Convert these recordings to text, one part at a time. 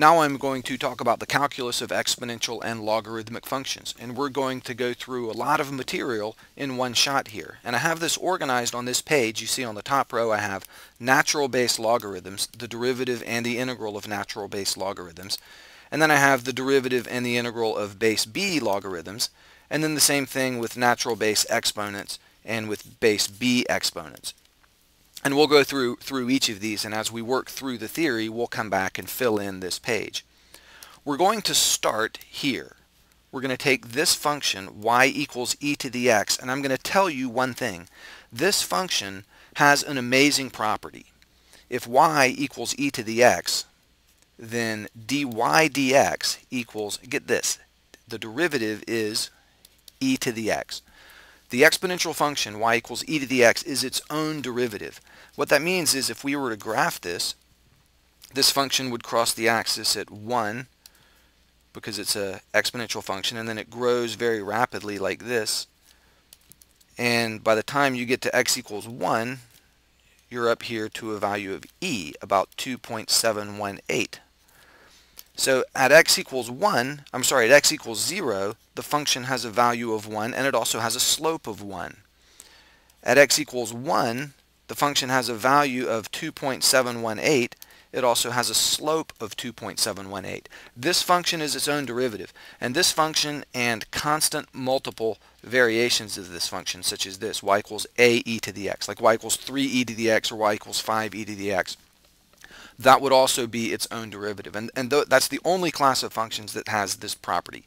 Now I'm going to talk about the calculus of exponential and logarithmic functions and we're going to go through a lot of material in one shot here. And I have this organized on this page. You see on the top row I have natural base logarithms the derivative and the integral of natural base logarithms. And then I have the derivative and the integral of base b logarithms. And then the same thing with natural base exponents and with base b exponents and we'll go through, through each of these, and as we work through the theory, we'll come back and fill in this page. We're going to start here. We're going to take this function, y equals e to the x, and I'm going to tell you one thing. This function has an amazing property. If y equals e to the x, then dy dx equals, get this, the derivative is e to the x. The exponential function y equals e to the x is its own derivative. What that means is if we were to graph this, this function would cross the axis at 1 because it's an exponential function and then it grows very rapidly like this and by the time you get to x equals 1 you're up here to a value of e about 2.718 so at x equals 1, I'm sorry, at x equals 0, the function has a value of 1 and it also has a slope of 1. At x equals 1, the function has a value of 2.718. It also has a slope of 2.718. This function is its own derivative, and this function and constant multiple variations of this function, such as this, y equals a e to the x, like y equals 3 e to the x or y equals 5 e to the x, that would also be its own derivative. And, and th that's the only class of functions that has this property.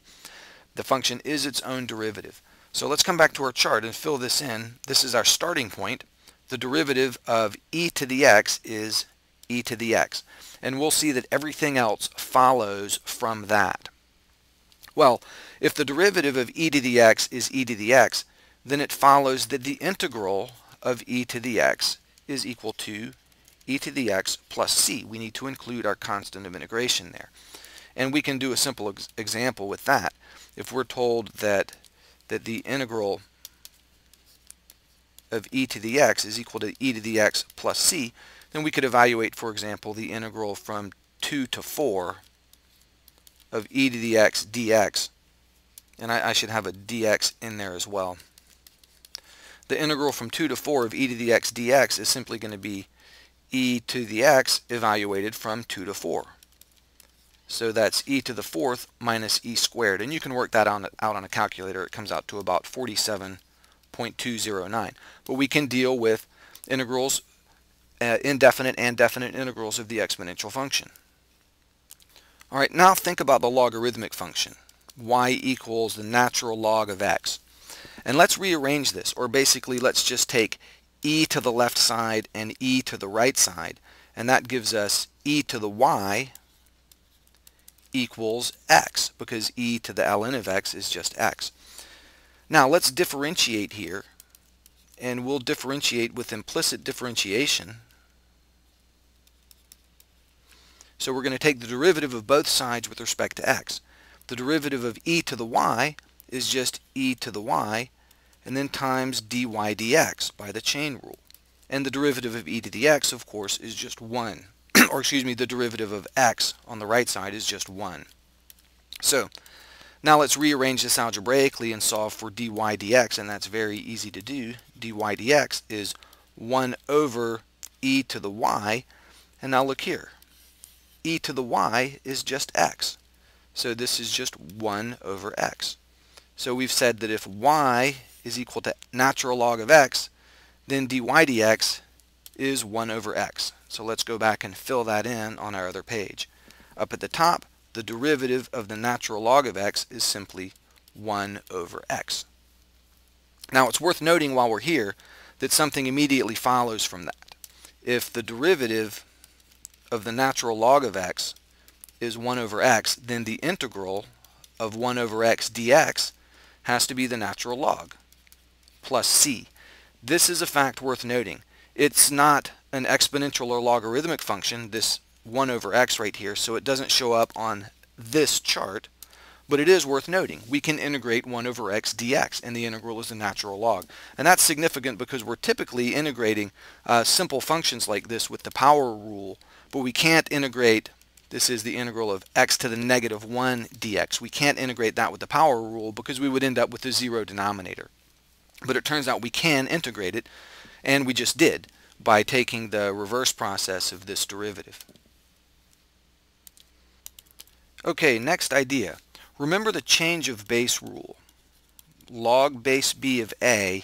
The function is its own derivative. So let's come back to our chart and fill this in. This is our starting point. The derivative of e to the x is e to the x. And we'll see that everything else follows from that. Well, if the derivative of e to the x is e to the x, then it follows that the integral of e to the x is equal to e to the x plus c. We need to include our constant of integration there. And we can do a simple ex example with that. If we're told that, that the integral of e to the x is equal to e to the x plus c, then we could evaluate, for example, the integral from 2 to 4 of e to the x dx. And I, I should have a dx in there as well. The integral from 2 to 4 of e to the x dx is simply going to be e to the x evaluated from 2 to 4. So that's e to the fourth minus e squared. And you can work that on, out on a calculator. It comes out to about 47.209. But we can deal with integrals, uh, indefinite and definite integrals of the exponential function. All right, now think about the logarithmic function. y equals the natural log of x. And let's rearrange this, or basically let's just take e to the left side and e to the right side. And that gives us e to the y equals x, because e to the ln of x is just x. Now let's differentiate here, and we'll differentiate with implicit differentiation. So we're going to take the derivative of both sides with respect to x. The derivative of e to the y is just e to the y and then times dy dx by the chain rule. And the derivative of e to the x, of course, is just 1. or excuse me, the derivative of x on the right side is just 1. So, now let's rearrange this algebraically and solve for dy dx, and that's very easy to do. dy dx is 1 over e to the y, and now look here. e to the y is just x. So this is just 1 over x. So we've said that if y is equal to natural log of x, then dy dx is 1 over x. So let's go back and fill that in on our other page. Up at the top, the derivative of the natural log of x is simply 1 over x. Now it's worth noting while we're here that something immediately follows from that. If the derivative of the natural log of x is 1 over x, then the integral of 1 over x dx has to be the natural log plus c. This is a fact worth noting. It's not an exponential or logarithmic function, this 1 over x right here, so it doesn't show up on this chart, but it is worth noting. We can integrate 1 over x dx, and the integral is a natural log. And that's significant because we're typically integrating uh, simple functions like this with the power rule, but we can't integrate This is the integral of x to the negative 1 dx. We can't integrate that with the power rule because we would end up with a zero denominator. But it turns out we can integrate it, and we just did by taking the reverse process of this derivative. Okay, next idea. Remember the change of base rule. Log base b of a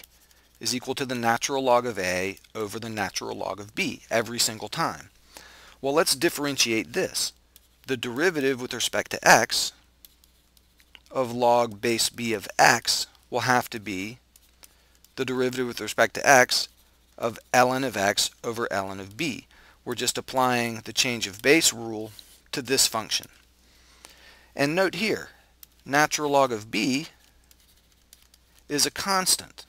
is equal to the natural log of a over the natural log of b every single time. Well, let's differentiate this. The derivative with respect to x of log base b of x will have to be the derivative with respect to x of ln of x over ln of b. We're just applying the change of base rule to this function. And note here, natural log of b is a constant.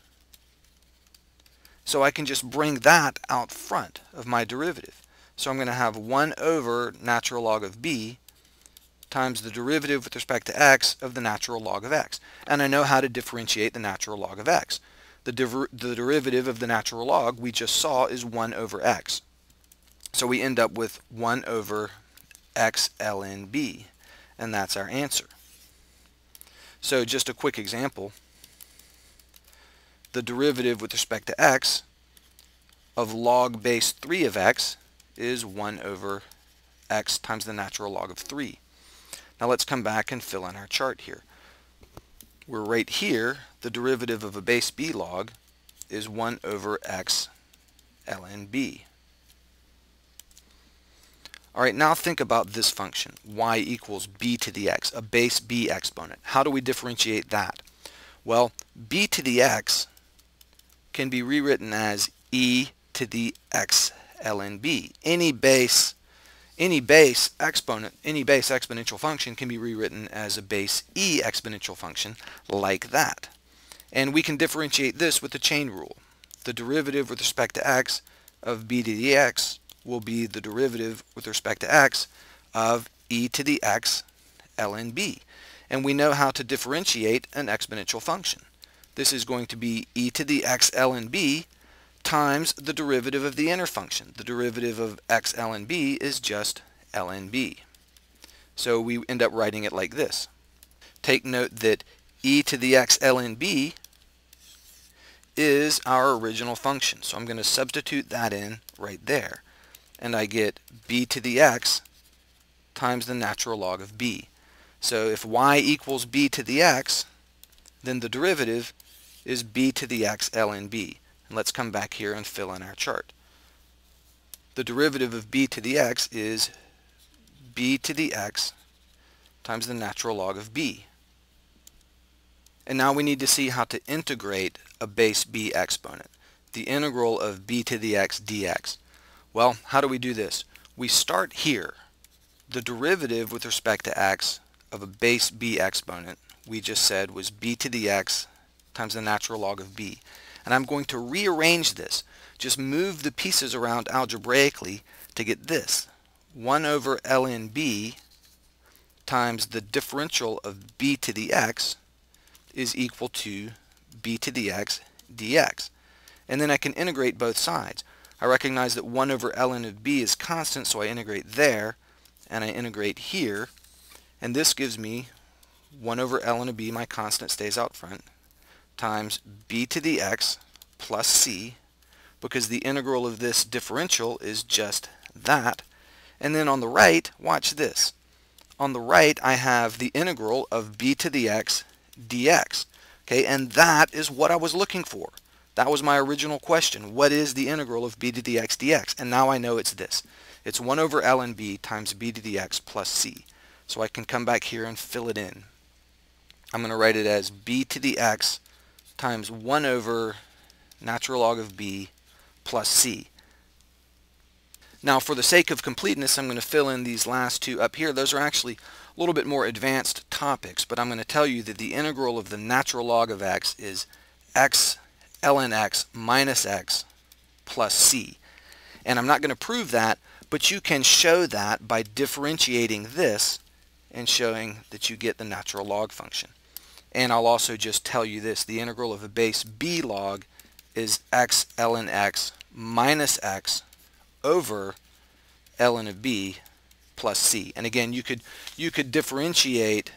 So I can just bring that out front of my derivative. So I'm going to have 1 over natural log of b times the derivative with respect to x of the natural log of x. And I know how to differentiate the natural log of x. The, the derivative of the natural log we just saw is 1 over x. So we end up with 1 over x ln b, and that's our answer. So just a quick example, the derivative with respect to x of log base 3 of x is 1 over x times the natural log of 3. Now let's come back and fill in our chart here. We're right here, the derivative of a base b log is 1 over x ln b. Alright, now think about this function, y equals b to the x, a base b exponent. How do we differentiate that? Well, b to the x can be rewritten as e to the x ln b. Any base any base exponent, any base exponential function can be rewritten as a base e exponential function like that. And we can differentiate this with the chain rule. The derivative with respect to x of b to the x will be the derivative with respect to x of e to the x ln b. And we know how to differentiate an exponential function. This is going to be e to the x ln b times the derivative of the inner function. The derivative of x ln b is just ln b. So we end up writing it like this. Take note that e to the x ln b is our original function. So I'm going to substitute that in right there. And I get b to the x times the natural log of b. So if y equals b to the x, then the derivative is b to the x ln b. Let's come back here and fill in our chart. The derivative of b to the x is b to the x times the natural log of b. And now we need to see how to integrate a base b exponent, the integral of b to the x dx. Well, how do we do this? We start here. The derivative with respect to x of a base b exponent we just said was b to the x times the natural log of b and I'm going to rearrange this. Just move the pieces around algebraically to get this. 1 over ln b times the differential of b to the x is equal to b to the x dx. And then I can integrate both sides. I recognize that 1 over ln of b is constant, so I integrate there, and I integrate here, and this gives me 1 over ln of b, my constant stays out front, times b to the x plus c because the integral of this differential is just that. And then on the right, watch this. On the right, I have the integral of b to the x dx. Okay, and that is what I was looking for. That was my original question. What is the integral of b to the x dx? And now I know it's this. It's 1 over ln b times b to the x plus c. So I can come back here and fill it in. I'm going to write it as b to the x times 1 over natural log of b plus c. Now for the sake of completeness I'm going to fill in these last two up here. Those are actually a little bit more advanced topics, but I'm going to tell you that the integral of the natural log of x is x ln x minus x plus c. And I'm not going to prove that, but you can show that by differentiating this and showing that you get the natural log function. And I'll also just tell you this, the integral of a base b log is x ln x minus x over ln of b plus c. And again, you could, you could differentiate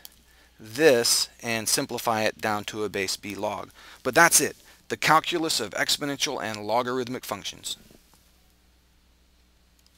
this and simplify it down to a base b log. But that's it, the calculus of exponential and logarithmic functions.